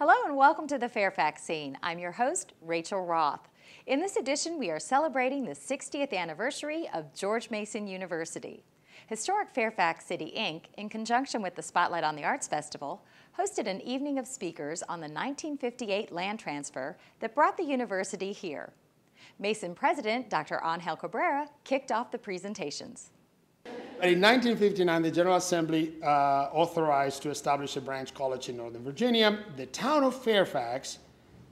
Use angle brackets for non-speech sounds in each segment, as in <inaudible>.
Hello and welcome to the Fairfax Scene. I'm your host, Rachel Roth. In this edition, we are celebrating the 60th anniversary of George Mason University. Historic Fairfax City, Inc., in conjunction with the Spotlight on the Arts Festival, hosted an evening of speakers on the 1958 land transfer that brought the university here. Mason President Dr. Angel Cabrera kicked off the presentations. In 1959, the General Assembly uh, authorized to establish a branch college in Northern Virginia. The town of Fairfax,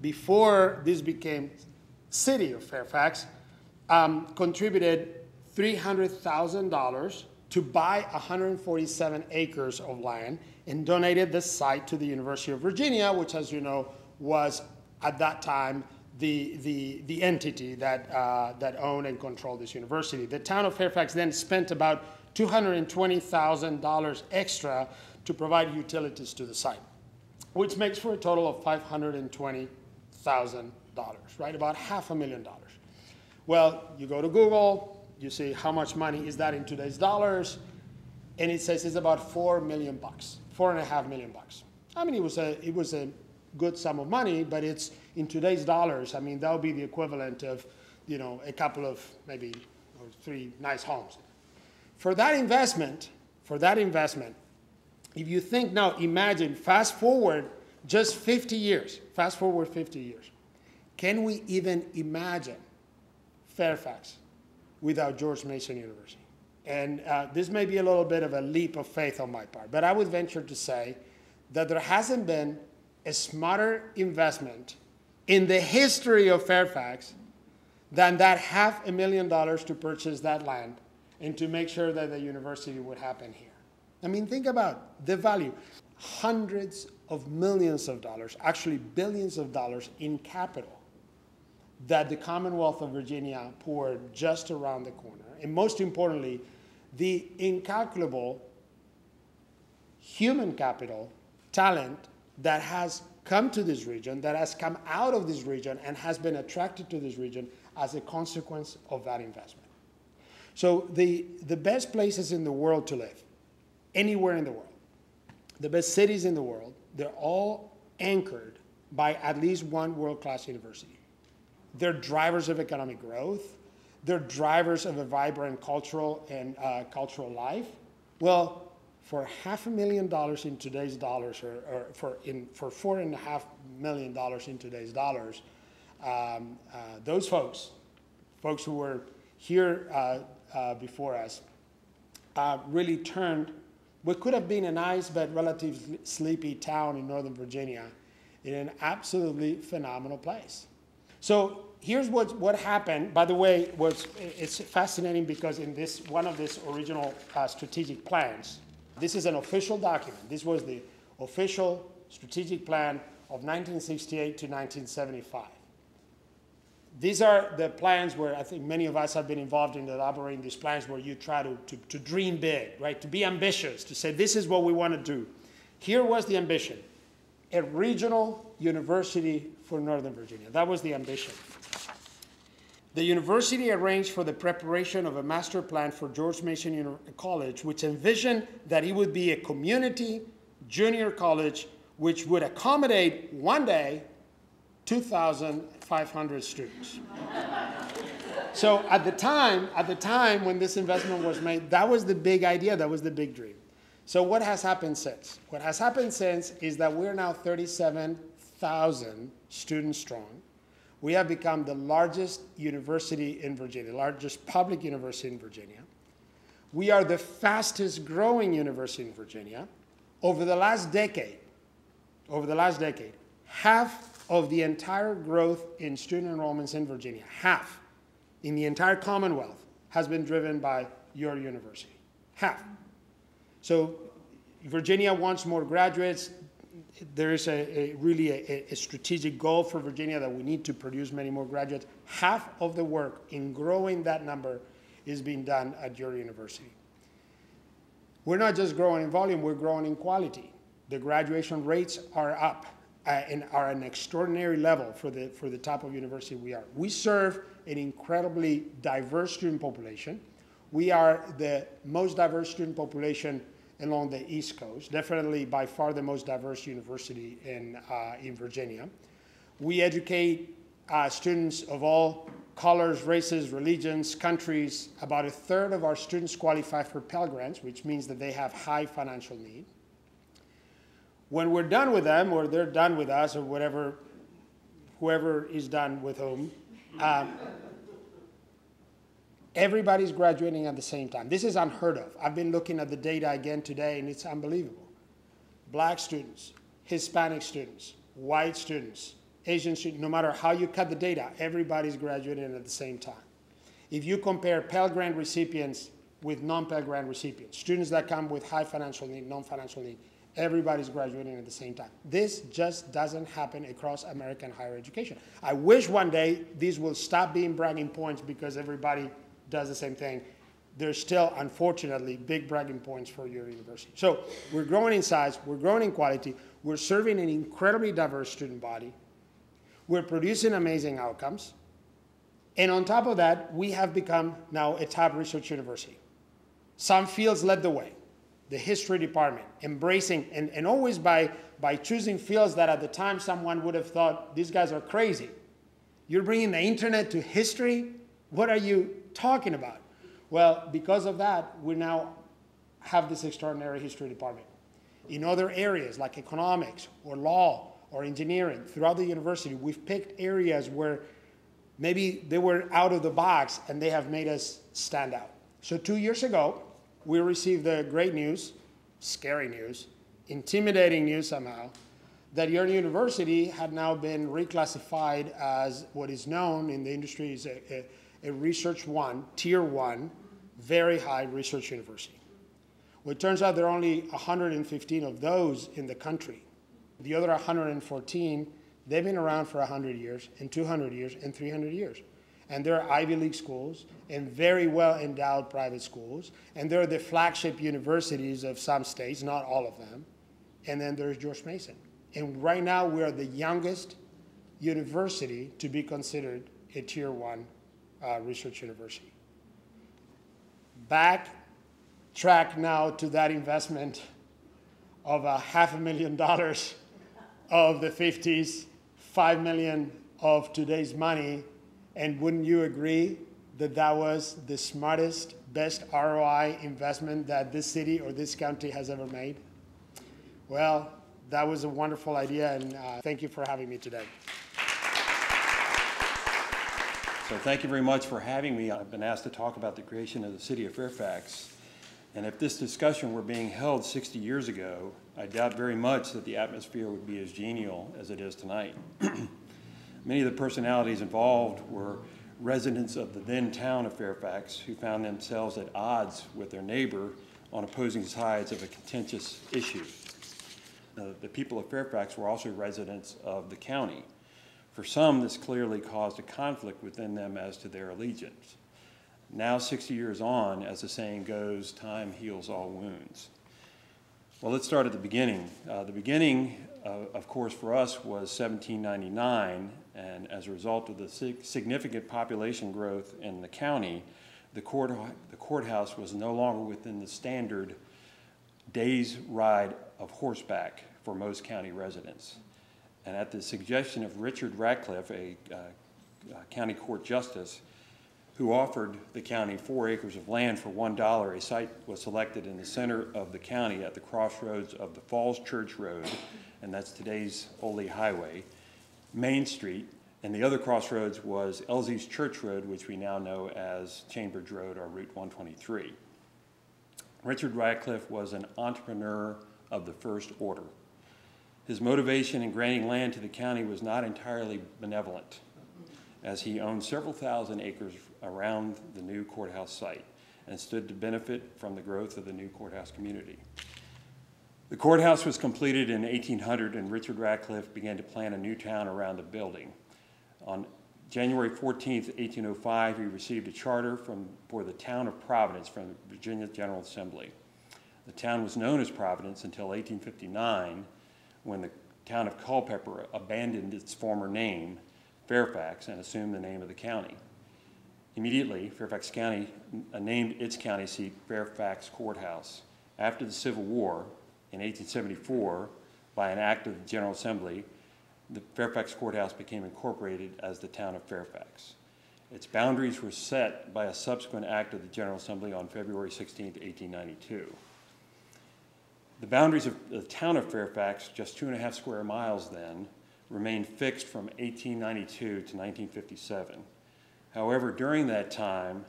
before this became city of Fairfax, um, contributed $300,000 to buy 147 acres of land and donated the site to the University of Virginia, which, as you know, was at that time the, the, the entity that, uh, that owned and controlled this university. The town of Fairfax then spent about $220,000 extra to provide utilities to the site, which makes for a total of $520,000, right? About half a million dollars. Well, you go to Google, you see how much money is that in today's dollars, and it says it's about four million bucks, four and a half million bucks. I mean, it was a, it was a good sum of money, but it's in today's dollars, I mean, that would be the equivalent of, you know, a couple of maybe or three nice homes. For that investment, for that investment, if you think now, imagine, fast forward just 50 years, fast forward 50 years. Can we even imagine Fairfax without George Mason University? And uh, this may be a little bit of a leap of faith on my part, but I would venture to say that there hasn't been a smarter investment in the history of Fairfax than that half a million dollars to purchase that land and to make sure that the university would happen here. I mean, think about the value. Hundreds of millions of dollars, actually billions of dollars in capital that the Commonwealth of Virginia poured just around the corner. And most importantly, the incalculable human capital, talent that has come to this region, that has come out of this region and has been attracted to this region as a consequence of that investment. So the, the best places in the world to live, anywhere in the world, the best cities in the world, they're all anchored by at least one world-class university. They're drivers of economic growth. They're drivers of a vibrant cultural and uh, cultural life. Well, for half a million dollars in today's dollars, or, or for, in, for four and a half million dollars in today's dollars, um, uh, those folks, folks who were here uh, uh, before us, uh, really turned what could have been a nice but relatively sleepy town in Northern Virginia in an absolutely phenomenal place. So here's what, what happened. By the way, was, it's fascinating because in this one of these original uh, strategic plans, this is an official document. This was the official strategic plan of 1968 to 1975. These are the plans where I think many of us have been involved in elaborating these plans where you try to, to, to dream big, right? To be ambitious, to say, this is what we want to do. Here was the ambition a regional university for Northern Virginia. That was the ambition. The university arranged for the preparation of a master plan for George Mason College, which envisioned that it would be a community junior college which would accommodate one day 2,500 students. <laughs> so at the time, at the time when this investment was made, that was the big idea, that was the big dream. So what has happened since? What has happened since is that we're now 37,000 students strong we have become the largest university in Virginia, the largest public university in Virginia. We are the fastest growing university in Virginia. Over the last decade, over the last decade, half of the entire growth in student enrollments in Virginia, half in the entire Commonwealth, has been driven by your university. Half. So Virginia wants more graduates there is a, a really a, a, strategic goal for Virginia that we need to produce many more graduates. Half of the work in growing that number is being done at your university. We're not just growing in volume, we're growing in quality. The graduation rates are up uh, and are an extraordinary level for the, for the type of university we are. We serve an incredibly diverse student population. We are the most diverse student population along the East Coast, definitely by far the most diverse university in, uh, in Virginia. We educate uh, students of all colors, races, religions, countries. About a third of our students qualify for Pell Grants, which means that they have high financial need. When we're done with them, or they're done with us, or whatever, whoever is done with whom, um, everybody's graduating at the same time. This is unheard of. I've been looking at the data again today, and it's unbelievable. Black students, Hispanic students, white students, Asian students, no matter how you cut the data, everybody's graduating at the same time. If you compare Pell Grant recipients with non-Pell Grant recipients, students that come with high financial need, non-financial need, everybody's graduating at the same time. This just doesn't happen across American higher education. I wish one day these will stop being bragging points because everybody does the same thing. There's still, unfortunately, big bragging points for your university. So we're growing in size, we're growing in quality, we're serving an incredibly diverse student body, we're producing amazing outcomes, and on top of that, we have become now a top research university. Some fields led the way the history department, embracing, and, and always by, by choosing fields that at the time someone would have thought, these guys are crazy. You're bringing the internet to history? What are you talking about? Well, because of that, we now have this extraordinary history department. In other areas like economics or law or engineering, throughout the university, we've picked areas where maybe they were out of the box and they have made us stand out. So two years ago, we received the great news, scary news, intimidating news somehow, that your university had now been reclassified as what is known in the industry as a, a, a research one, tier one, very high research university. Well, it turns out there are only 115 of those in the country. The other 114, they've been around for 100 years, and 200 years, and 300 years and there are Ivy League schools and very well endowed private schools, and there are the flagship universities of some states, not all of them, and then there's George Mason. And right now, we are the youngest university to be considered a tier one uh, research university. Back track now to that investment of a half a million dollars of the 50s, five million of today's money and wouldn't you agree that that was the smartest, best ROI investment that this city or this county has ever made? Well, that was a wonderful idea, and uh, thank you for having me today. So thank you very much for having me. I've been asked to talk about the creation of the city of Fairfax. And if this discussion were being held 60 years ago, I doubt very much that the atmosphere would be as genial as it is tonight. <clears throat> Many of the personalities involved were residents of the then town of Fairfax who found themselves at odds with their neighbor on opposing sides of a contentious issue. Uh, the people of Fairfax were also residents of the county. For some, this clearly caused a conflict within them as to their allegiance. Now, 60 years on, as the saying goes, time heals all wounds. Well, let's start at the beginning. Uh, the beginning, uh, of course, for us was 1799 and as a result of the significant population growth in the county, the, court, the courthouse was no longer within the standard day's ride of horseback for most county residents. And at the suggestion of Richard Ratcliffe, a, uh, county court justice, who offered the county four acres of land for one dollar, a site was selected in the center of the county at the crossroads of the Falls Church Road, and that's today's Ole Highway, Main Street, and the other crossroads was Elsie's Church Road, which we now know as Chain Bridge Road or Route 123. Richard Ratcliffe was an entrepreneur of the first order. His motivation in granting land to the county was not entirely benevolent, as he owned several thousand acres around the new courthouse site and stood to benefit from the growth of the new courthouse community. The courthouse was completed in 1800, and Richard Ratcliffe began to plan a new town around the building. On January 14, 1805, he received a charter from, for the town of Providence from the Virginia General Assembly. The town was known as Providence until 1859, when the town of Culpeper abandoned its former name, Fairfax, and assumed the name of the county. Immediately, Fairfax County uh, named its county seat Fairfax Courthouse After the Civil War, in 1874, by an act of the General Assembly, the Fairfax Courthouse became incorporated as the town of Fairfax. Its boundaries were set by a subsequent act of the General Assembly on February 16, 1892. The boundaries of the town of Fairfax, just two and a half square miles then, remained fixed from 1892 to 1957. However, during that time,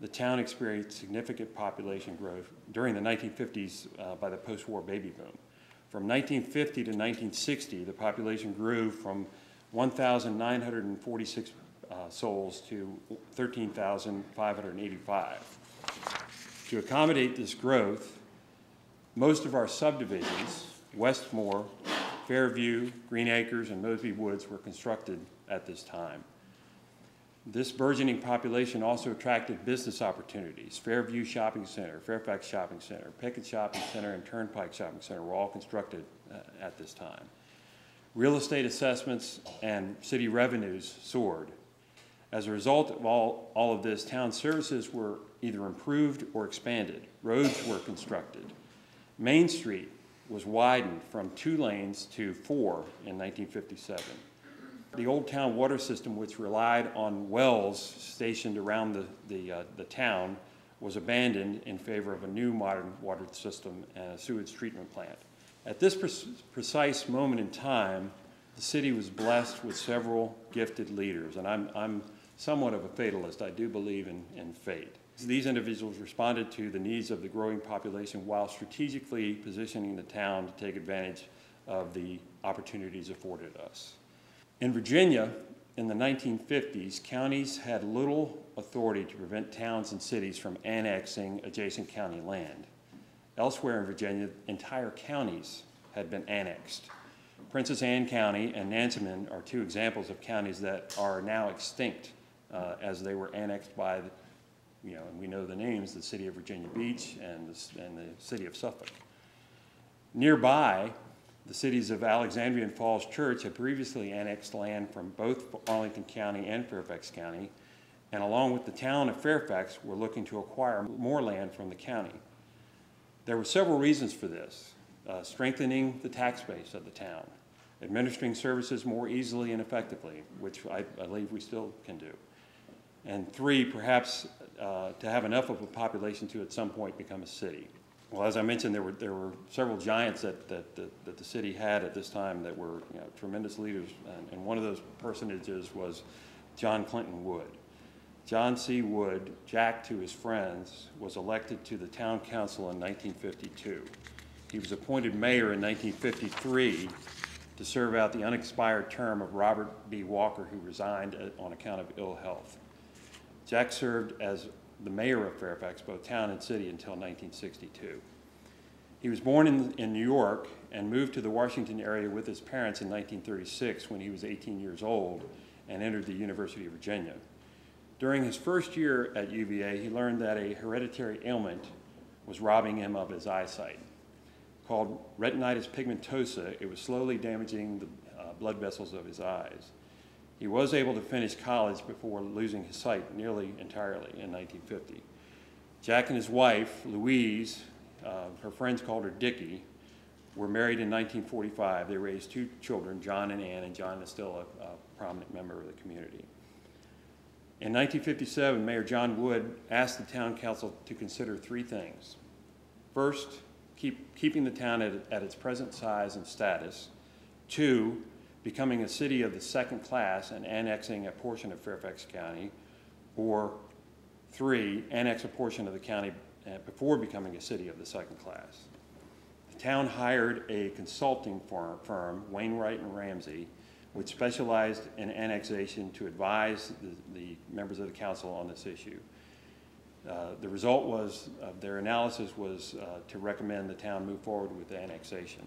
the town experienced significant population growth during the 1950s uh, by the post-war baby boom. From 1950 to 1960, the population grew from 1,946 uh, souls to 13,585. To accommodate this growth, most of our subdivisions, Westmore, Fairview, Green Acres, and Mosby Woods were constructed at this time. This burgeoning population also attracted business opportunities. Fairview Shopping Center, Fairfax Shopping Center, Pickett Shopping Center, and Turnpike Shopping Center were all constructed uh, at this time. Real estate assessments and city revenues soared. As a result of all, all of this, town services were either improved or expanded. Roads were constructed. Main Street was widened from two lanes to four in 1957. The Old Town water system, which relied on wells stationed around the, the, uh, the town, was abandoned in favor of a new modern water system and a sewage treatment plant. At this pre precise moment in time, the city was blessed with several gifted leaders, and I'm, I'm somewhat of a fatalist. I do believe in, in fate. These individuals responded to the needs of the growing population while strategically positioning the town to take advantage of the opportunities afforded us. In Virginia, in the 1950s, counties had little authority to prevent towns and cities from annexing adjacent county land. Elsewhere in Virginia, entire counties had been annexed. Princess Anne County and Nansemond are two examples of counties that are now extinct uh, as they were annexed by the, you know, and we know the names, the city of Virginia Beach and the, and the city of Suffolk. Nearby, the cities of Alexandria and Falls Church had previously annexed land from both Arlington County and Fairfax County, and along with the town of Fairfax, were looking to acquire more land from the county. There were several reasons for this. Uh, strengthening the tax base of the town, administering services more easily and effectively, which I, I believe we still can do. And three, perhaps uh, to have enough of a population to at some point become a city. Well, as I mentioned, there were, there were several giants that, that, that, that the city had at this time that were you know, tremendous leaders, and, and one of those personages was John Clinton Wood. John C. Wood, Jack to his friends, was elected to the town council in 1952. He was appointed mayor in 1953 to serve out the unexpired term of Robert B. Walker, who resigned on account of ill health. Jack served as the mayor of Fairfax, both town and city, until 1962. He was born in, in New York and moved to the Washington area with his parents in 1936 when he was 18 years old and entered the University of Virginia. During his first year at UVA, he learned that a hereditary ailment was robbing him of his eyesight. Called retinitis pigmentosa, it was slowly damaging the uh, blood vessels of his eyes. He was able to finish college before losing his sight nearly entirely in 1950. Jack and his wife, Louise, uh, her friends called her Dickie, were married in 1945. They raised two children, John and Ann, and John is still a, a prominent member of the community. In 1957, Mayor John Wood asked the town council to consider three things. First, keep, keeping the town at, at its present size and status. Two, becoming a city of the second class and annexing a portion of Fairfax County, or three, annex a portion of the county uh, before becoming a city of the second class. The town hired a consulting firm, Wainwright and Ramsey, which specialized in annexation to advise the, the members of the council on this issue. Uh, the result was, uh, their analysis was uh, to recommend the town move forward with the annexation.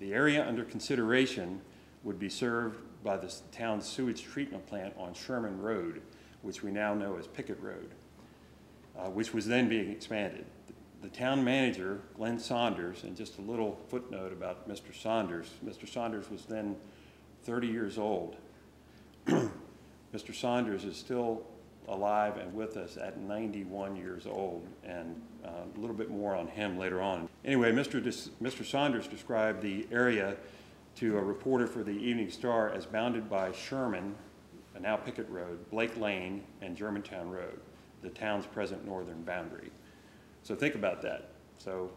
The area under consideration would be served by the town's sewage treatment plant on Sherman Road, which we now know as Pickett Road, uh, which was then being expanded. The, town manager, Glenn Saunders, and just a little footnote about Mr. Saunders, Mr. Saunders was then 30 years old. <clears throat> Mr. Saunders is still alive and with us at 91 years old, and uh, a little bit more on him later on. Anyway, Mr. Mr. Saunders described the area to a reporter for the Evening Star as bounded by Sherman, now Pickett Road, Blake Lane, and Germantown Road, the town's present northern boundary. So think about that. So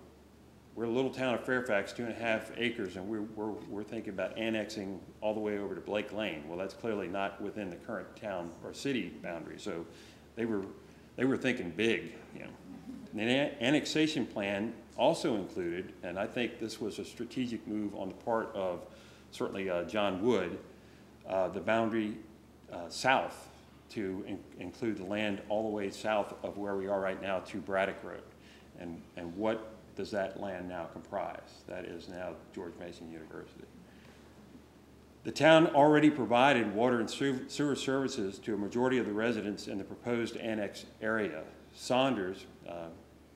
we're a little town of Fairfax, two and a half acres, and we're, we're, we're thinking about annexing all the way over to Blake Lane. Well, that's clearly not within the current town or city boundary, so they were, they were thinking big. The an- annexation plan also included, and I think this was a strategic move on the part of certainly uh, John Wood, uh, the boundary uh, south to in- include the land all the way south of where we are right now to Braddock Road. And, and what does that land now comprise? That is now George Mason University. The town already provided water and sewer services to a majority of the residents in the proposed annex area. Saunders, uh,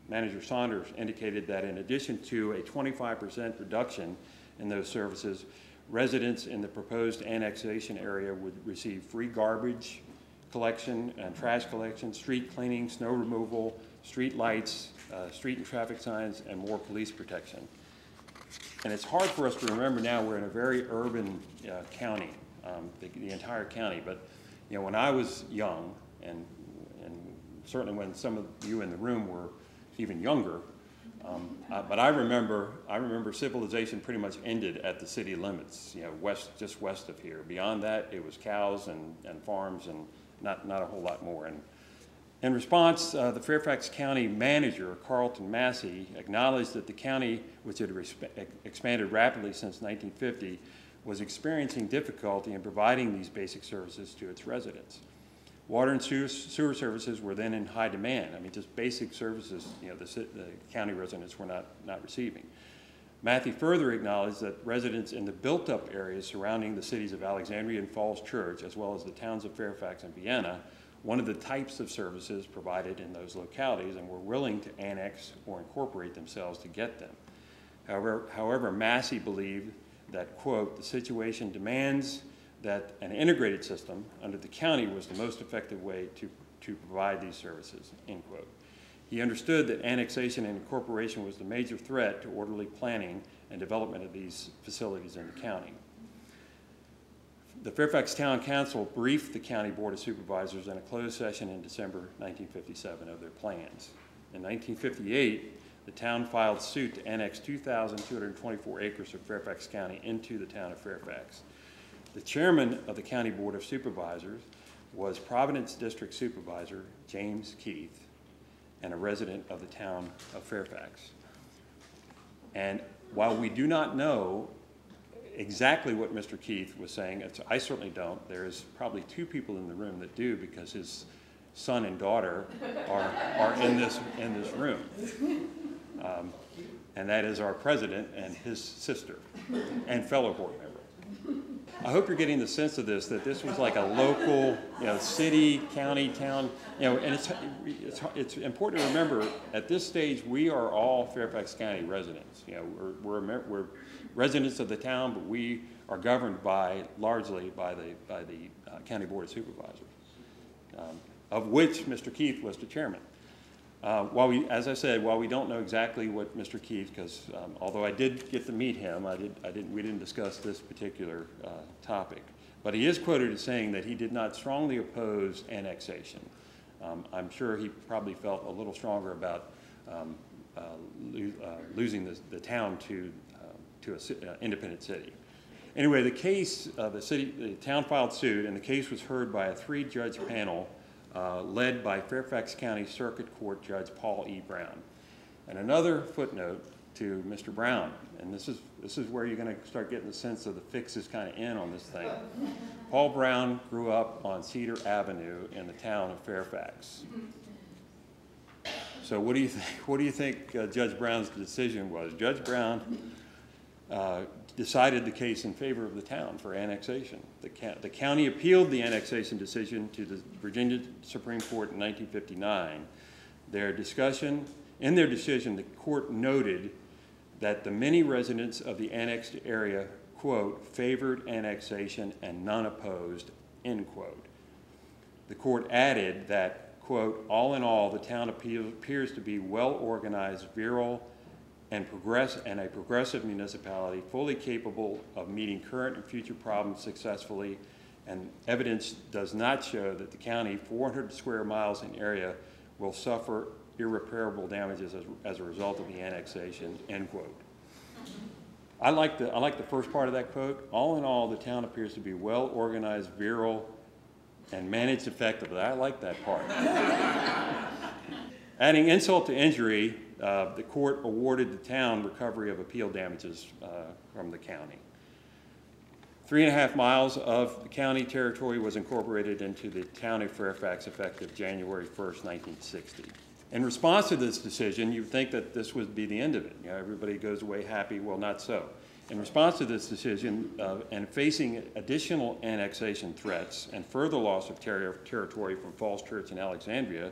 Manager Saunders indicated that in addition to a 25% reduction in those services, residents in the proposed annexation area would receive free garbage collection and trash collection, street cleaning, snow removal, street lights, uh, street and traffic signs, and more police protection. And it's hard for us to remember now, we're in a very urban uh, county, um, the, the entire county. But, you know, when I was young, and, and certainly when some of you in the room were even younger, um, uh, but I remember, I remember civilization pretty much ended at the city limits, you know, west, just west of here. Beyond that, it was cows and, and farms and not, not a whole lot more. And in response, uh, the Fairfax County manager, Carlton Massey, acknowledged that the county, which had expanded rapidly since 1950, was experiencing difficulty in providing these basic services to its residents. Water and sewer, sewer services were then in high demand. I mean, just basic services, you know, the, the county residents were not, not receiving. Matthew further acknowledged that residents in the built-up areas surrounding the cities of Alexandria and Falls Church, as well as the towns of Fairfax and Vienna, one of the types of services provided in those localities and were willing to annex or incorporate themselves to get them. However, however, Massey believed that, quote, the situation demands that an integrated system under the county was the most effective way to, to provide these services, end quote. He understood that annexation and incorporation was the major threat to orderly planning and development of these facilities in the county. The Fairfax Town Council briefed the County Board of Supervisors in a closed session in December 1957 of their plans. In 1958, the town filed suit to annex 2,224 acres of Fairfax County into the town of Fairfax. The chairman of the County Board of Supervisors was Providence District Supervisor James Keith and a resident of the town of Fairfax. And while we do not know exactly what Mr. Keith was saying, I certainly don't. There's probably two people in the room that do because his son and daughter are, are in this, in this room. Um, And that is our president and his sister and fellow board member. I hope you're getting the sense of this, that this was like a local, you know, city, county, town, you know, and it's, it's, it's important to remember, at this stage, we are all Fairfax County residents. You know, we're, we're, we're residents of the town, but we are governed by, largely by the, by the uh, County Board of Supervisors, um, of which Mr. Keith was the chairman. Uh, While we, as I said, while we don't know exactly what Mr. Keith, because although I did get to meet him, I did, I didn't, we didn't discuss this particular uh, topic. But he is quoted as saying that he did not strongly oppose annexation. Um, I'm sure he probably felt a little stronger about um, uh, lo- uh, losing the, the town to, um, to an independent city. Anyway, the case, uh, the city, the town filed suit, and the case was heard by a three-judge panel uh, led by Fairfax County Circuit Court Judge Paul E. Brown. And another footnote to Mr. Brown, and this is, this is where you're going to start getting the sense of the fix is kind of in on this thing. <laughs> Paul Brown grew up on Cedar Avenue in the town of Fairfax. So what do you think, what do you think uh, Judge Brown's decision was? Judge Brown uh, decided the case in favor of the town for annexation. The, the county appealed the annexation decision to the Virginia Supreme Court in 1959. Their discussion, in their decision, the court noted that the many residents of the annexed area, quote, favored annexation and none opposed, end quote. The court added that, quote, "All in all, the town appears to be well-organized, virile, and progress, and a progressive municipality fully capable of meeting current and future problems successfully, and evidence does not show that the county, 400 square miles in area, will suffer irreparable damages as, as a result of the annexation," end quote. I like the, I like the first part of that quote. All in all, the town appears to be well-organized, virile, and managed effectively. I like that part. <laughs> Adding insult to injury, uh, the court awarded the town recovery of appeal damages uh, from the county. Three and a half miles of the county territory was incorporated into the town of Fairfax effective January 1st, 1960. In response to this decision, you'd think that this would be the end of it. You know, everybody goes away happy. Well, not so. In response to this decision uh, and facing additional annexation threats and further loss of ter- territory from Falls Church and Alexandria,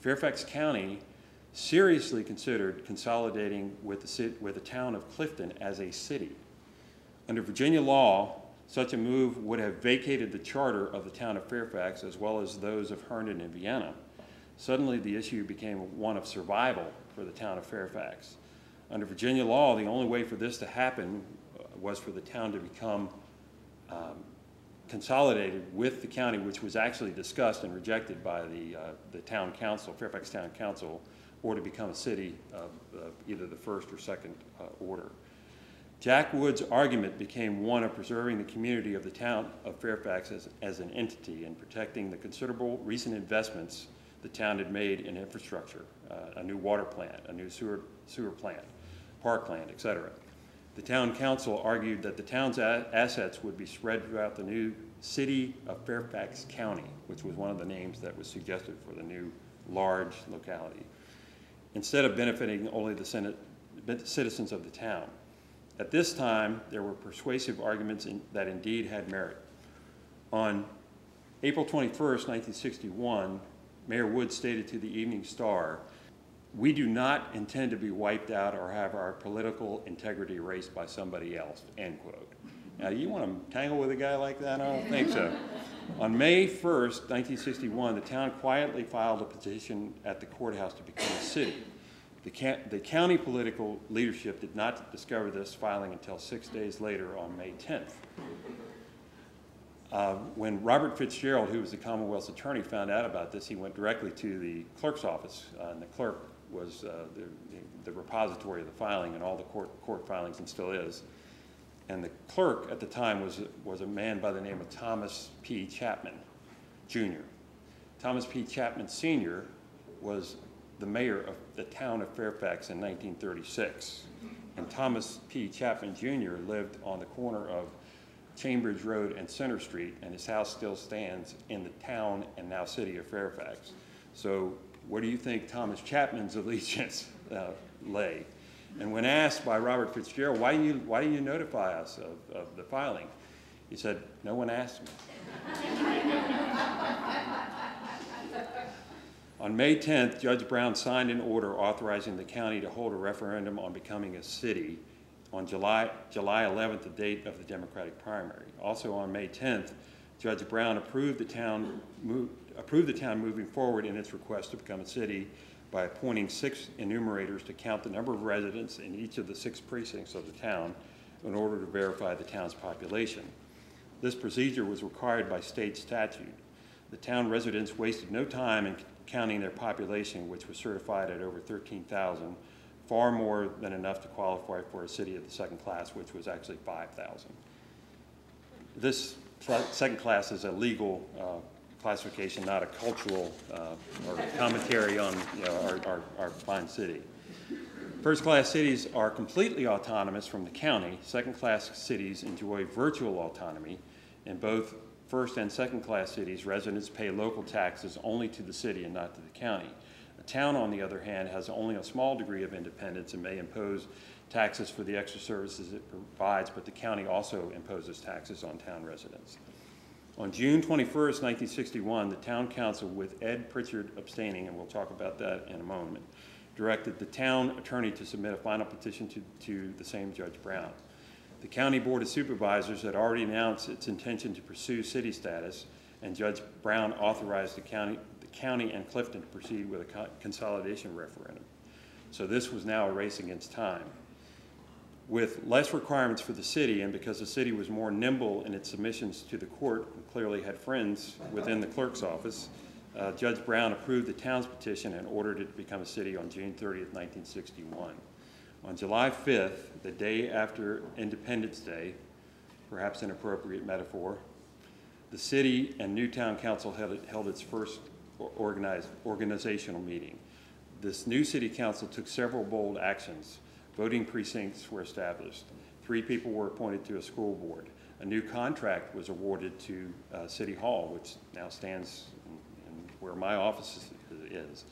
Fairfax County seriously considered consolidating with the, with the town of Clifton as a city. Under Virginia law, such a move would have vacated the charter of the town of Fairfax as well as those of Herndon and Vienna. Suddenly, the issue became one of survival for the town of Fairfax. Under Virginia law, the only way for this to happen uh, was for the town to become um, consolidated with the county, which was actually discussed and rejected by the, uh, the town council, Fairfax Town Council, or to become a city of uh, either the first or second uh, order. Jack Wood's argument became one of preserving the community of the town of Fairfax as, as an entity and protecting the considerable recent investments the town had made in infrastructure, uh, a new water plant, a new sewer, sewer plant, parkland, et cetera. The town council argued that the town's assets would be spread throughout the new city of Fairfax County, which was one of the names that was suggested for the new large locality, instead of benefiting only the Senate, citizens of the town. At this time, there were persuasive arguments in, that indeed had merit. On April 21st, 1961, Mayor Wood stated to the Evening Star, "We do not intend to be wiped out or have our political integrity erased by somebody else." End quote. Now, you want to tangle with a guy like that? I don't think so. <laughs> On May 1st, 1961, the town quietly filed a petition at the courthouse to become a city. The, the county political leadership did not discover this filing until six days later on May 10th. Uh, When Robert Fitzgerald, who was the Commonwealth's attorney, found out about this, he went directly to the clerk's office, uh, and the clerk was uh, the the repository of the filing and all the court, court filings, and still is. And the clerk at the time was, was a man by the name of Thomas P. Chapman, Jr. Thomas P. Chapman Sr. was the mayor of the town of Fairfax in 1936. And Thomas P. Chapman Jr. lived on the corner of Chambers Road and Center Street, and his house still stands in the town and now city of Fairfax. So where do you think Thomas Chapman's <laughs> allegiance uh, lay? And when asked by Robert Fitzgerald, why do you, why do you notify us of, of the filing? He said, no one asked me. <laughs> On May 10th, Judge Brown signed an order authorizing the county to hold a referendum on becoming a city on July, July 11th, the date of the Democratic primary. Also on May 10th, Judge Brown approved the town, approved the town moving forward in its request to become a city by appointing six enumerators to count the number of residents in each of the six precincts of the town in order to verify the town's population. This procedure was required by state statute. The town residents wasted no time in counting their population, which was certified at over 13,000, far more than enough to qualify for a city of the second class, which was actually 5,000. This second class is a legal uh, classification, not a cultural uh, or commentary on you know, our, our, our fine city. First-class cities are completely autonomous from the county. Second-class cities enjoy virtual autonomy. In both first and second-class cities, residents pay local taxes only to the city and not to the county. A town, on the other hand, has only a small degree of independence and may impose taxes for the extra services it provides, but the county also imposes taxes on town residents. On June 21st, 1961, the town council, with Ed Pritchard abstaining, and we'll talk about that in a moment, directed the town attorney to submit a final petition to, to the same Judge Brown. The County Board of Supervisors had already announced its intention to pursue city status, and Judge Brown authorized the county, the county and Clifton to proceed with a co- consolidation referendum. So this was now a race against time. With less requirements for the city, and because the city was more nimble in its submissions to the court, and clearly had friends within the clerk's office, uh, Judge Brown approved the town's petition and ordered it to become a city on June 30th, 1961. On July 5th, the day after Independence Day, perhaps an appropriate metaphor, the city and new town council held, held its first organized, organizational meeting. This new city council took several bold actions. Voting precincts were established. Three people were appointed to a school board. A new contract was awarded to uh, City Hall, which now stands in, in where my office is-.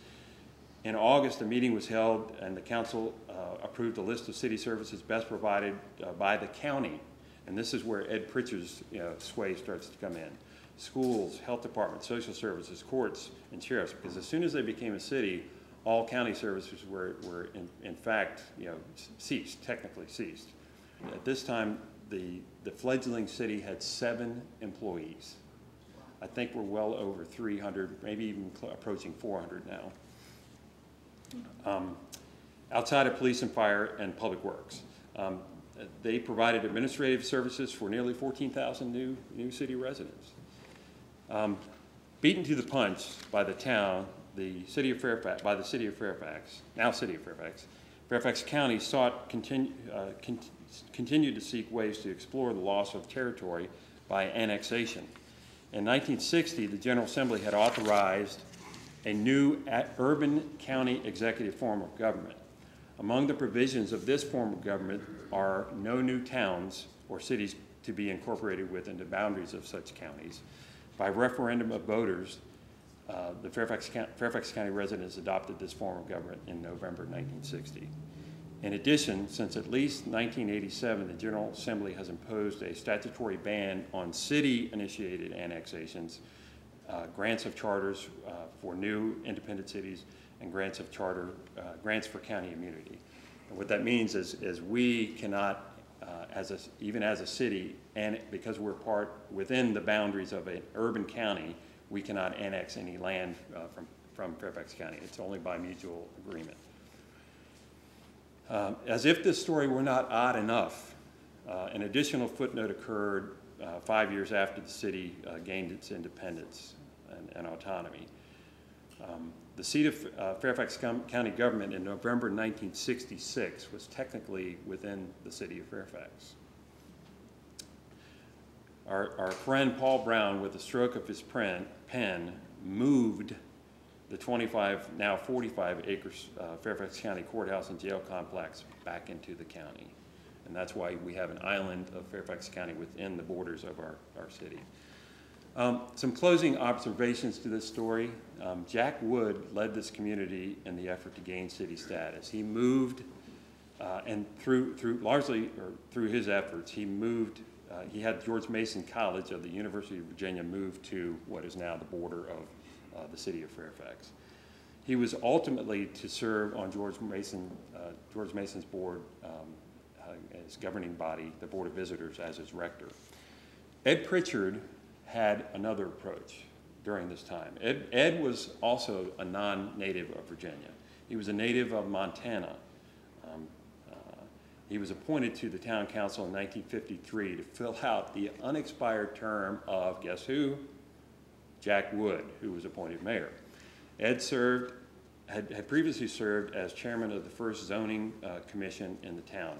In August, a meeting was held, and the council uh, approved a list of city services best provided uh, by the county. And this is where Ed Pritchard's, you know, sway starts to come in. Schools, health department, social services, courts, and sheriffs, because as soon as they became a city, all county services were, were in, in fact, you know, ceased, technically ceased. At this time, the, the fledgling city had seven employees. I think we're well over 300, maybe even approaching 400 now um, outside of police and fire and public works. Um, They provided administrative services for nearly 14,000 new, new city residents. Um, Beaten to the punch by the town, the city of Fairfax, by the city of Fairfax, now city of Fairfax, Fairfax County sought, uh, con- continued to seek ways to explore the loss of territory by annexation. In 1960, the General Assembly had authorized a new urban county executive form of government. Among the provisions of this form of government are no new towns or cities to be incorporated within the boundaries of such counties. By referendum of voters, uh, the Fairfax County, Fairfax County residents adopted this form of government in November 1960. In addition, since at least 1987, the General Assembly has imposed a statutory ban on city-initiated annexations, uh, grants of charters uh, for new independent cities, and grants of charter, uh, grants for county immunity. And what that means is, is we cannot, uh, as a, even as a city, and because we're part within the boundaries of an urban county, we cannot annex any land uh, from, from Fairfax County. It's only by mutual agreement. Um, As if this story were not odd enough, uh, an additional footnote occurred uh, five years after the city uh, gained its independence and- and autonomy. Um, The seat of uh, Fairfax County government in November 1966 was technically within the city of Fairfax. Our, our friend Paul Brown, with a stroke of his pen, pen, moved the 25, now 45 acres uh, Fairfax County Courthouse and Jail Complex back into the county. And that's why we have an island of Fairfax County within the borders of our, our city. Um, Some closing observations to this story. Um, Jack Wood led this community in the effort to gain city status. He moved, uh, and through, through, largely, or through his efforts, he moved, uh, he had George Mason College of the University of Virginia move to what is now the border of uh, the city of Fairfax. He was ultimately to serve on George Mason, uh, George Mason's board um, uh, as governing body, the Board of Visitors, as his rector. Ed Pritchard had another approach during this time. Ed, Ed was also a non-native of Virginia. He was a native of Montana. He was appointed to the town council in 1953 to fill out the unexpired term of, guess who? Jack Wood, who was appointed mayor. Ed served, had, had previously served as chairman of the first zoning uh, commission in the town.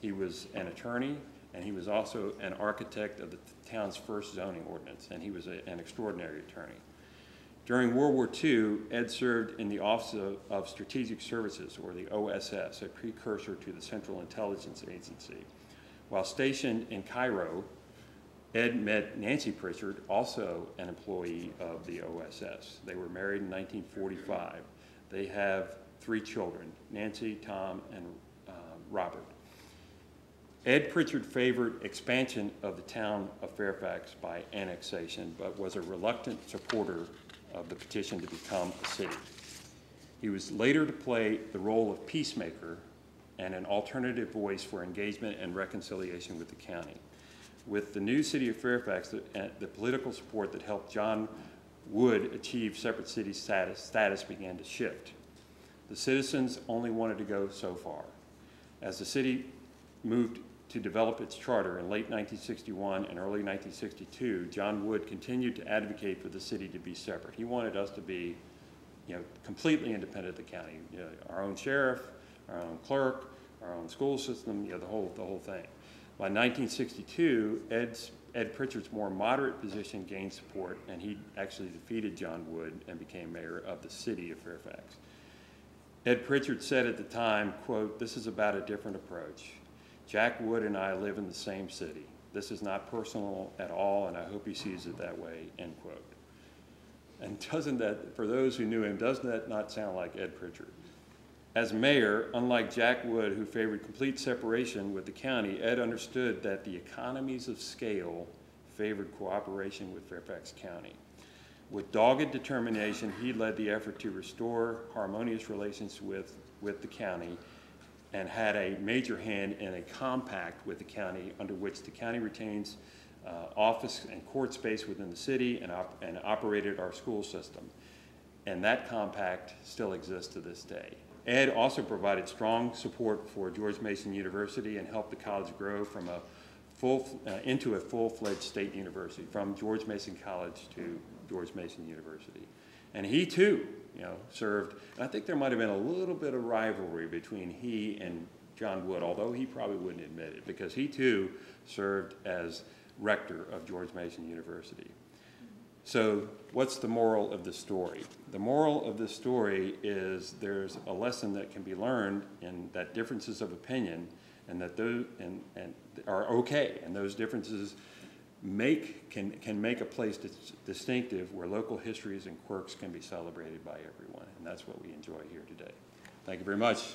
He was an attorney, and he was also an architect of the town's first zoning ordinance, and he was a- an extraordinary attorney. During World War II, Ed served in the Office of, of Strategic Services, or the OSS, a precursor to the Central Intelligence Agency. While stationed in Cairo, Ed met Nancy Pritchard, also an employee of the OSS. They were married in 1945. They have three children, Nancy, Tom, and uh, Robert. Ed Pritchard favored expansion of the town of Fairfax by annexation, but was a reluctant supporter of the petition to become a city. He was later to play the role of peacemaker and an alternative voice for engagement and reconciliation with the county. With the new city of Fairfax, the, uh, the political support that helped John Wood achieve separate city status, status began to shift. The citizens only wanted to go so far. As the city moved to develop its charter in late 1961 and early 1962, John Wood continued to advocate for the city to be separate. He wanted us to be, you know, completely independent of the county. You know, our own sheriff, our own clerk, our own school system, you know, the whole, the whole thing. By 1962, Ed's, Ed Pritchard's more moderate position gained support, and he actually defeated John Wood and became mayor of the city of Fairfax. Ed Pritchard said at the time, quote, this is about a different approach. Jack Wood and I live in the same city. This is not personal at all, and I hope he sees it that way, end quote. And doesn't that, for those who knew him, doesn't that not sound like Ed Pritchard? As mayor, unlike Jack Wood, who favored complete separation with the county, Ed understood that the economies of scale favored cooperation with Fairfax County. With dogged determination, he led the effort to restore harmonious relations with, with the county and had a major hand in a compact with the county under which the county retains uh, office and court space within the city and, op and operated our school system. And that compact still exists to this day. Ed also provided strong support for George Mason University and helped the college grow from a full, uh, into a full-fledged state university, from George Mason College to George Mason University. And he too, you know, served, and I think there might have been a little bit of rivalry between he and John Wood, although he probably wouldn't admit it, because he too served as rector of George Mason University. So what's the moral of the story? The moral of the story is there's a lesson that can be learned in that differences of opinion and that those and, and are okay and those differences make can can make a place that's distinctive where local histories and quirks can be celebrated by everyone and that's what we enjoy here today. Thank you very much.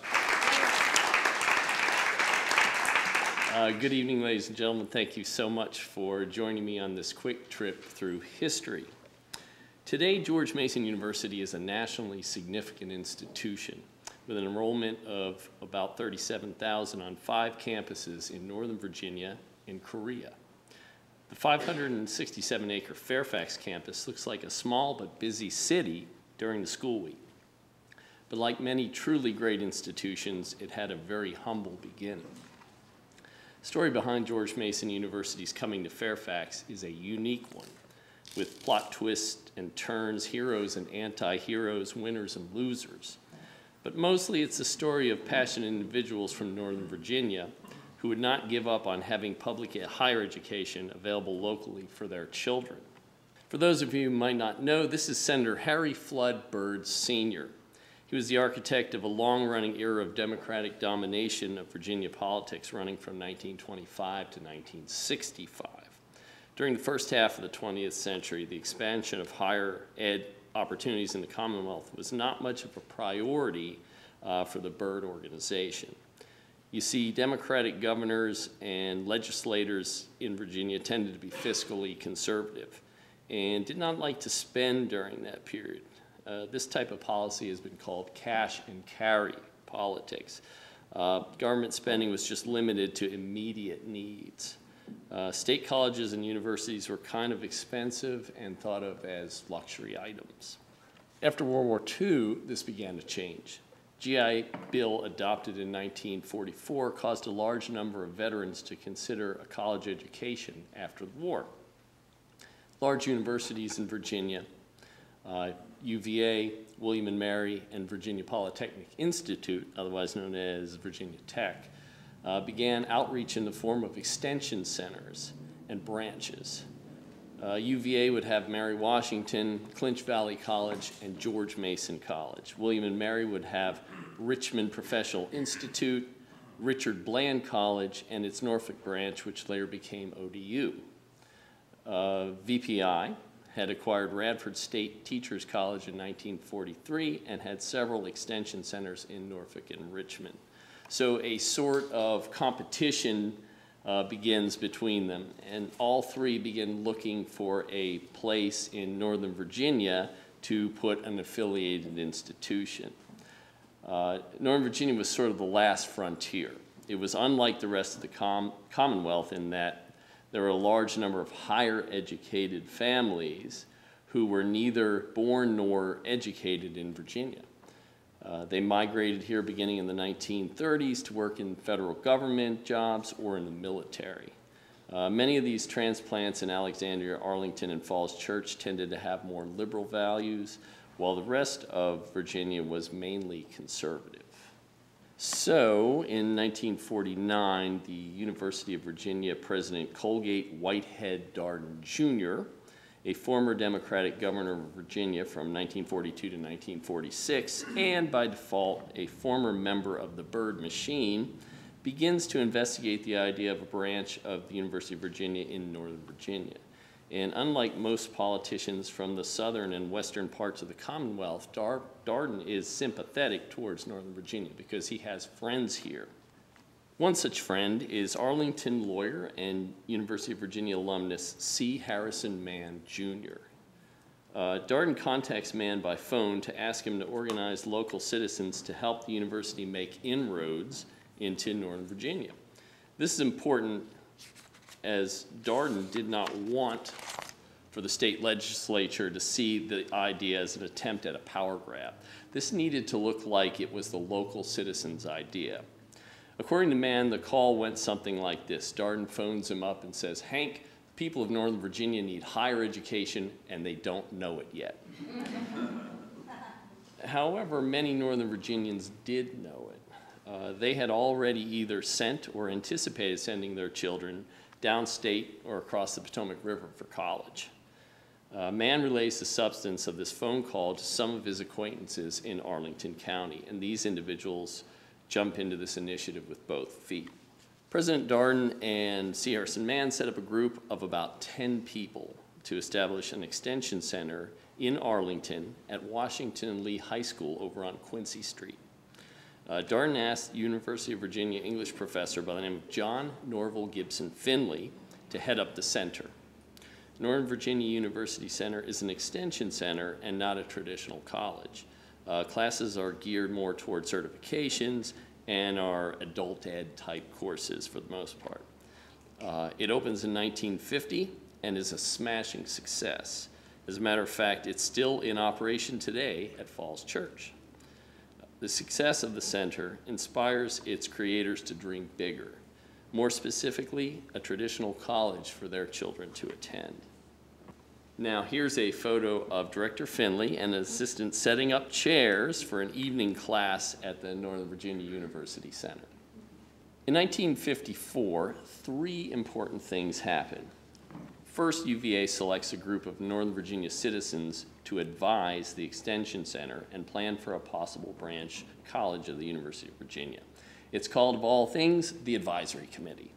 Uh, good evening, ladies and gentlemen. Thank you so much for joining me on this quick trip through history. Today, George Mason University is a nationally significant institution with an enrollment of about 37,000 on five campuses in Northern Virginia and Korea. The 567-acre Fairfax campus looks like a small but busy city during the school week. But like many truly great institutions, it had a very humble beginning The story behind George Mason University's coming to Fairfax is a unique one, with plot twists and turns, heroes and anti-heroes, winners and losers. But mostly it's a story of passionate individuals from Northern Virginia who would not give up on having public higher education available locally for their children. For those of you who might not know, this is Senator Harry Flood Byrd Sr., he was the architect of a long-running era of Democratic domination of Virginia politics running from 1925 to 1965. During the first half of the 20th century, the expansion of higher ed opportunities in the Commonwealth was not much of a priority uh, for the Byrd organization. You see, Democratic governors and legislators in Virginia tended to be fiscally conservative and did not like to spend during that period. Uh, this type of policy has been called cash and carry politics. Uh, government spending was just limited to immediate needs. Uh, state colleges and universities were kind of expensive and thought of as luxury items. After World War II, this began to change. GI Bill adopted in 1944 caused a large number of veterans to consider a college education after the war. Large universities in Virginia uh, UVA, William and Mary, and Virginia Polytechnic Institute, otherwise known as Virginia Tech, uh, began outreach in the form of extension centers and branches. Uh, UVA would have Mary Washington, Clinch Valley College, and George Mason College. William and Mary would have Richmond Professional Institute, Richard Bland College, and its Norfolk branch, which later became ODU. Uh, VPI had acquired Radford State Teachers College in 1943 and had several extension centers in Norfolk and Richmond. So a sort of competition uh, begins between them, and all three begin looking for a place in Northern Virginia to put an affiliated institution. Uh, Northern Virginia was sort of the last frontier. It was unlike the rest of the com Commonwealth in that there were a large number of higher educated families who were neither born nor educated in Virginia. Uh, they migrated here beginning in the 1930s to work in federal government jobs or in the military. Uh, many of these transplants in Alexandria, Arlington, and Falls Church tended to have more liberal values, while the rest of Virginia was mainly conservative. So, in 1949, the University of Virginia President Colgate Whitehead Darden Jr a former Democratic governor of Virginia from 1942 to 1946, and by default, a former member of the Byrd Machine, begins to investigate the idea of a branch of the University of Virginia in Northern Virginia. And unlike most politicians from the southern and western parts of the Commonwealth, Dar Darden is sympathetic towards Northern Virginia because he has friends here. One such friend is Arlington lawyer and University of Virginia alumnus C. Harrison Mann, Jr. Uh, Darden contacts Mann by phone to ask him to organize local citizens to help the university make inroads into Northern Virginia. This is important as Darden did not want for the state legislature to see the idea as an attempt at a power grab. This needed to look like it was the local citizens' idea. According to Mann, the call went something like this. Darden phones him up and says, Hank, people of Northern Virginia need higher education and they don't know it yet. <laughs> However, many Northern Virginians did know it. Uh, they had already either sent or anticipated sending their children downstate or across the Potomac River for college. Uh, Mann relays the substance of this phone call to some of his acquaintances in Arlington County, and these individuals jump into this initiative with both feet. President Darden and C. Harrison Mann set up a group of about 10 people to establish an extension center in Arlington at Washington Lee High School over on Quincy Street. Uh, Darden asked University of Virginia English professor by the name of John Norville Gibson Finley to head up the center. Northern Virginia University Center is an extension center and not a traditional college. Uh, classes are geared more toward certifications and are adult ed type courses for the most part. Uh, it opens in 1950 and is a smashing success. As a matter of fact, it's still in operation today at Falls Church. The success of the center inspires its creators to dream bigger, more specifically, a traditional college for their children to attend. Now, here's a photo of Director Finley and an assistant setting up chairs for an evening class at the Northern Virginia University Center. In 1954, three important things happen. First, UVA selects a group of Northern Virginia citizens to advise the Extension Center and plan for a possible branch college of the University of Virginia. It's called, of all things, the Advisory Committee.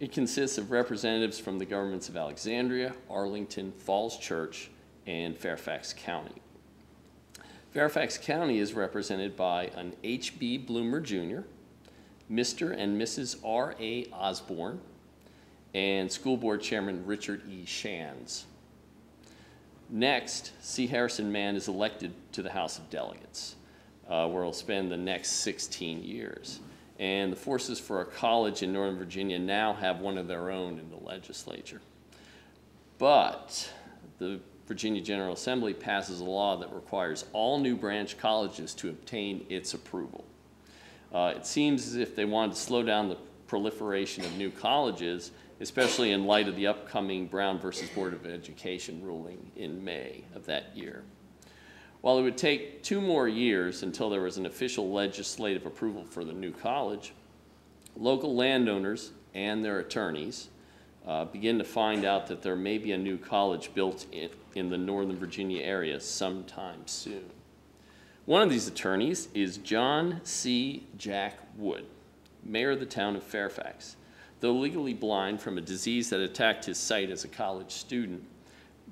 It consists of representatives from the governments of Alexandria, Arlington, Falls Church, and Fairfax County. Fairfax County is represented by an H.B. Bloomer Jr., Mr. and Mrs. R.A. Osborne, and School Board Chairman Richard E. Shands. Next, C. Harrison Mann is elected to the House of Delegates, uh, where he'll spend the next 16 years and the Forces for a College in Northern Virginia now have one of their own in the legislature. But the Virginia General Assembly passes a law that requires all new branch colleges to obtain its approval. Uh, it seems as if they wanted to slow down the proliferation of new colleges, especially in light of the upcoming Brown versus Board of Education ruling in May of that year. While it would take two more years until there was an official legislative approval for the new college, local landowners and their attorneys uh, begin to find out that there may be a new college built in, in the Northern Virginia area sometime soon. One of these attorneys is John C. Jack Wood, mayor of the town of Fairfax. Though legally blind from a disease that attacked his sight as a college student,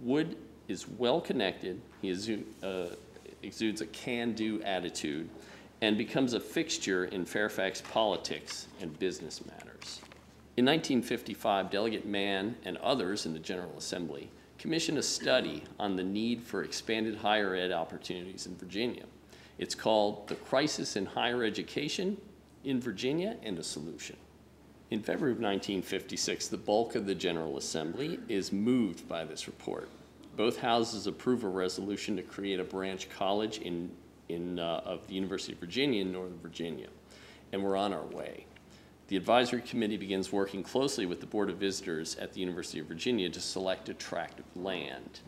Wood is well connected, he is, uh, exudes a can do attitude, and becomes a fixture in Fairfax politics and business matters. In 1955, Delegate Mann and others in the General Assembly commissioned a study on the need for expanded higher ed opportunities in Virginia. It's called The Crisis in Higher Education in Virginia and a Solution. In February of 1956, the bulk of the General Assembly is moved by this report. Both houses approve a resolution to create a branch college in, in, uh, of the University of Virginia in Northern Virginia, and we're on our way. The advisory committee begins working closely with the Board of Visitors at the University of Virginia to select a tract of land.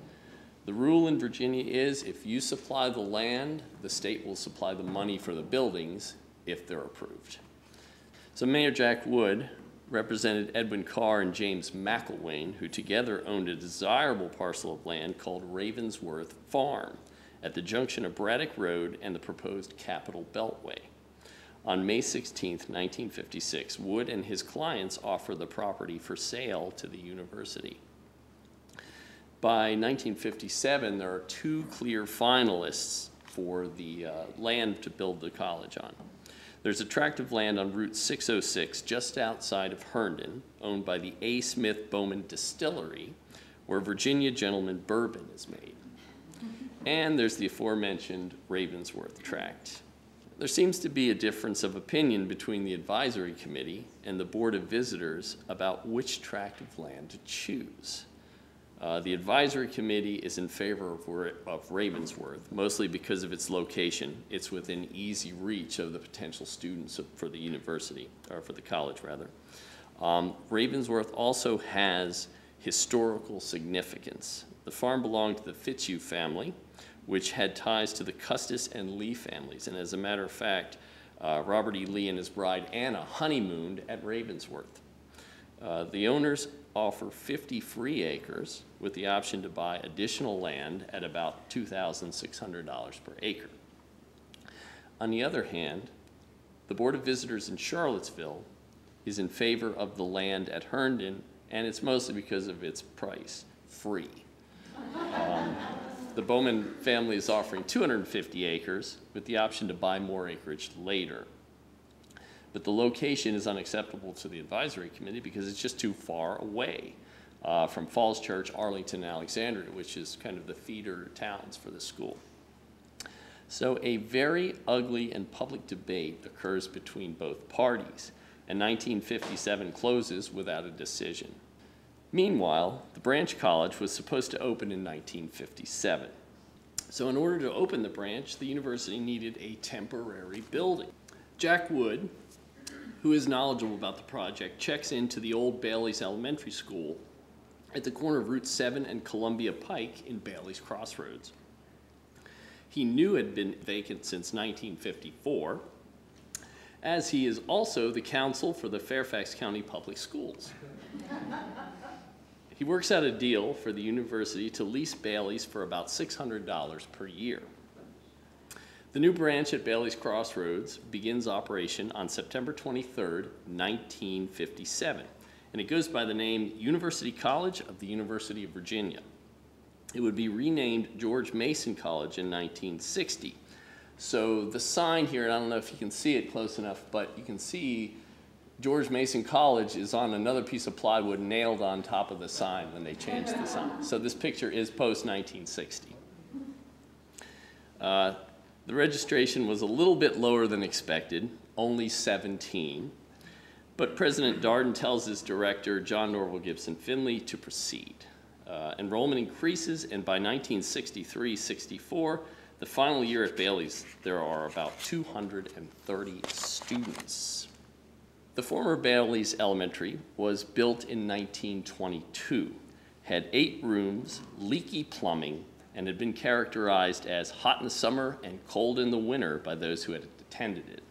The rule in Virginia is if you supply the land, the state will supply the money for the buildings if they're approved. So Mayor Jack Wood represented Edwin Carr and James McElwain, who together owned a desirable parcel of land called Ravensworth Farm at the junction of Braddock Road and the proposed Capitol Beltway. On May 16, 1956, Wood and his clients offered the property for sale to the university. By 1957, there are two clear finalists for the uh, land to build the college on. There's a tract of land on Route 606 just outside of Herndon, owned by the A. Smith Bowman Distillery, where Virginia Gentleman Bourbon is made. And there's the aforementioned Ravensworth tract. There seems to be a difference of opinion between the advisory committee and the Board of Visitors about which tract of land to choose. Uh, the advisory committee is in favor of, of, Ravensworth, mostly because of its location. It's within easy reach of the potential students for the university, or for the college rather. Um, Ravensworth also has historical significance. The farm belonged to the Fitzhugh family, which had ties to the Custis and Lee families. And as a matter of fact, uh, Robert E. Lee and his bride Anna honeymooned at Ravensworth. Uh, the owners offer 50 free acres with the option to buy additional land at about $2,600 per acre. On the other hand, the Board of Visitors in Charlottesville is in favor of the land at Herndon, and it's mostly because of its price, free. Um, the Bowman family is offering 250 acres with the option to buy more acreage later but the location is unacceptable to the advisory committee because it's just too far away uh, from Falls Church, Arlington, and Alexandria, which is kind of the feeder towns for the school. So a very ugly and public debate occurs between both parties, and 1957 closes without a decision. Meanwhile, the branch college was supposed to open in 1957. So in order to open the branch, the university needed a temporary building. Jack Wood, who is knowledgeable about the project, checks into the old Bailey's Elementary School at the corner of Route 7 and Columbia Pike in Bailey's Crossroads. He knew it had been vacant since 1954, as he is also the counsel for the Fairfax County Public Schools. he works out a deal for the university to lease Bailey's for about $600 per year. The new branch at Bailey's Crossroads begins operation on September 23, 1957, and it goes by the name University College of the University of Virginia. It would be renamed George Mason College in 1960. So the sign here, and I don't know if you can see it close enough, but you can see George Mason College is on another piece of plywood nailed on top of the sign when they changed the sign. So this picture is post 1960. Uh, the registration was a little bit lower than expected, only 17. But President Darden tells his director, John Norville Gibson Finley, to proceed. Uh, enrollment increases, and by 1963 64, the final year at Bailey's, there are about 230 students. The former Bailey's Elementary was built in 1922, had eight rooms, leaky plumbing, and had been characterized as hot in the summer and cold in the winter by those who had attended it.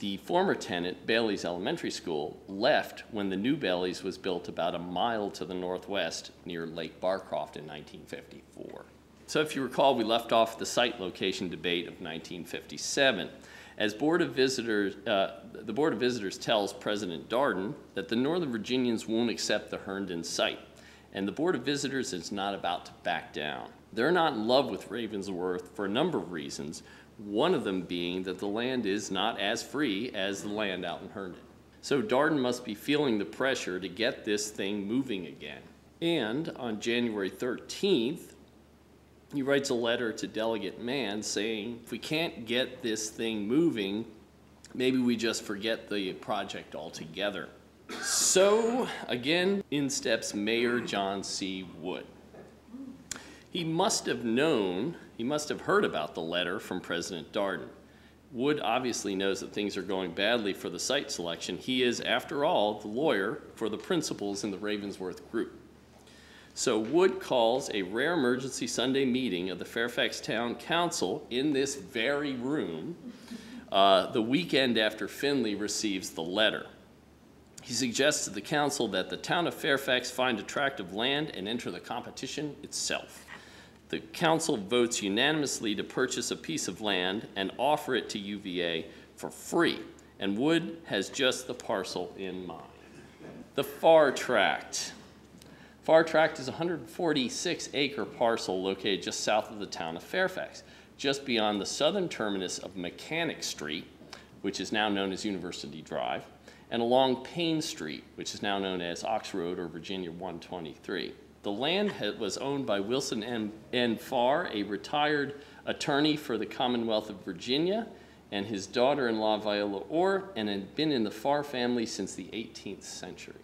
The former tenant, Bailey's Elementary School, left when the new Bailey's was built about a mile to the northwest near Lake Barcroft in 1954. So if you recall, we left off the site location debate of 1957. As Board of Visitors, uh, the Board of Visitors tells President Darden that the Northern Virginians won't accept the Herndon site and the Board of Visitors is not about to back down. They're not in love with Ravensworth for a number of reasons, one of them being that the land is not as free as the land out in Herndon. So Darden must be feeling the pressure to get this thing moving again. And on January 13th, he writes a letter to Delegate Mann saying, if we can't get this thing moving, maybe we just forget the project altogether. So, again, in steps Mayor John C. Wood. He must have known, he must have heard about the letter from President Darden. Wood obviously knows that things are going badly for the site selection. He is, after all, the lawyer for the principals in the Ravensworth Group. So Wood calls a rare emergency Sunday meeting of the Fairfax Town Council in this very room uh, the weekend after Finley receives the letter. He suggests to the council that the town of Fairfax find attractive land and enter the competition itself. The council votes unanimously to purchase a piece of land and offer it to UVA for free, and Wood has just the parcel in mind. The Farr Tract. Farr Tract is a 146 acre parcel located just south of the town of Fairfax, just beyond the southern terminus of Mechanic Street, which is now known as University Drive, and along Payne Street, which is now known as Ox Road or Virginia 123. The land was owned by Wilson M. N. Farr, a retired attorney for the Commonwealth of Virginia, and his daughter-in-law Viola Orr, and had been in the Farr family since the 18th century.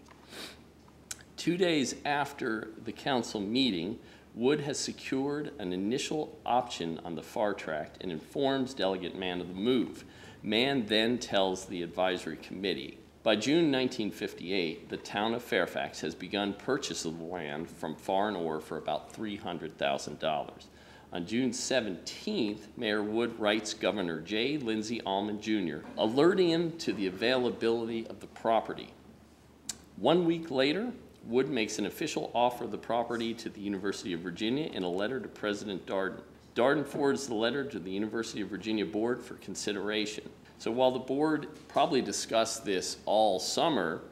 Two days after the council meeting, Wood has secured an initial option on the Farr Tract and informs Delegate Mann of the move. Mann then tells the advisory committee by June 1958, the town of Fairfax has begun purchase of the land from and Orr for about $300,000. On June 17th, Mayor Wood writes Governor J. Lindsay Almond Jr., alerting him to the availability of the property. One week later, Wood makes an official offer of the property to the University of Virginia in a letter to President Darden. Darden forwards the letter to the University of Virginia Board for consideration. So while the board probably discussed this all summer,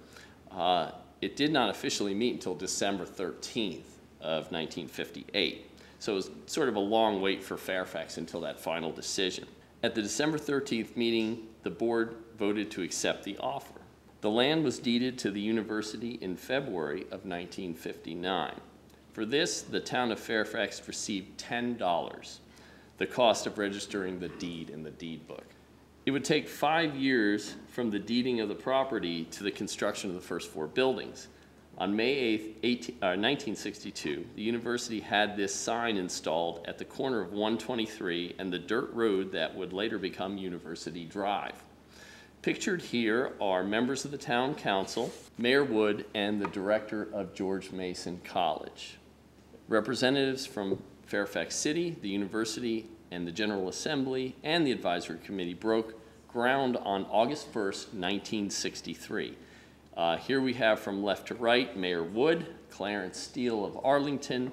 uh, it did not officially meet until December 13th of 1958. So it was sort of a long wait for Fairfax until that final decision. At the December 13th meeting, the board voted to accept the offer. The land was deeded to the university in February of 1959. For this, the town of Fairfax received $10, the cost of registering the deed in the deed book. It would take five years from the deeding of the property to the construction of the first four buildings. On May 8, 18, uh, 1962, the university had this sign installed at the corner of 123 and the dirt road that would later become University Drive. Pictured here are members of the town council, Mayor Wood, and the director of George Mason College. Representatives from Fairfax City, the university, and the General Assembly and the Advisory Committee broke ground on August 1st, 1963. Uh, here we have from left to right Mayor Wood, Clarence Steele of Arlington,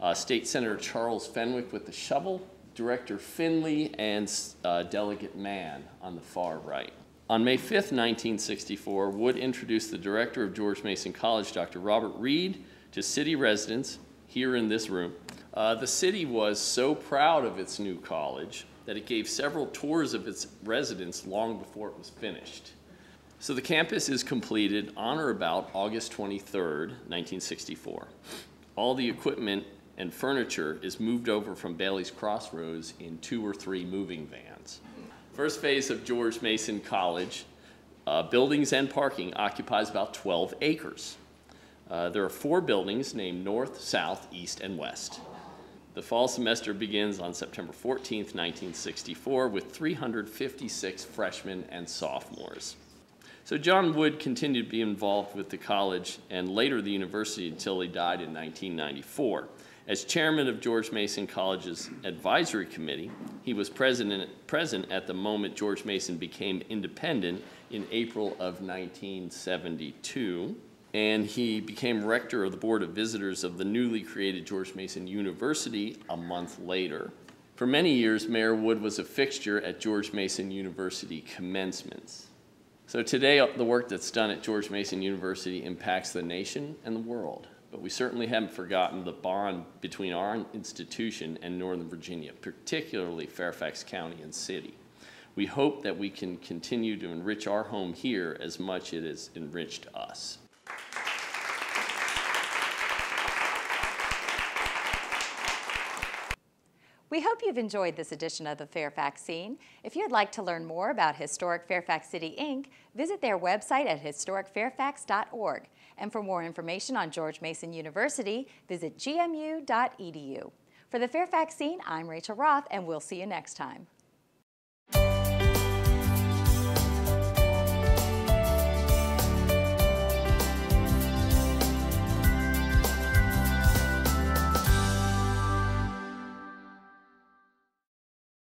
uh, State Senator Charles Fenwick with the shovel, Director Finley, and uh, Delegate Mann on the far right. On May 5th, 1964, Wood introduced the director of George Mason College, Dr. Robert Reed, to city residents here in this room uh, the city was so proud of its new college that it gave several tours of its residents long before it was finished. So the campus is completed on or about August 23rd, 1964. All the equipment and furniture is moved over from Bailey's Crossroads in two or three moving vans. First phase of George Mason College, uh, buildings and parking occupies about 12 acres. Uh, there are four buildings named North, South, East, and West. The fall semester begins on September 14th, 1964, with 356 freshmen and sophomores. So John Wood continued to be involved with the college and later the university until he died in 1994. As chairman of George Mason College's advisory committee, he was president, present at the moment George Mason became independent in April of 1972 and he became rector of the Board of Visitors of the newly created George Mason University a month later. For many years, Mayor Wood was a fixture at George Mason University commencements. So today, uh, the work that's done at George Mason University impacts the nation and the world. But we certainly haven't forgotten the bond between our institution and Northern Virginia, particularly Fairfax County and City. We hope that we can continue to enrich our home here as much as it has enriched us. We hope you've enjoyed this edition of the Fairfax Scene. If you'd like to learn more about Historic Fairfax City, Inc., visit their website at historicfairfax.org. And for more information on George Mason University, visit gmu.edu. For the Fairfax Scene, I'm Rachel Roth, and we'll see you next time.